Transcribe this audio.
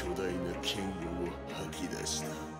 巨大な剣を吐き出した。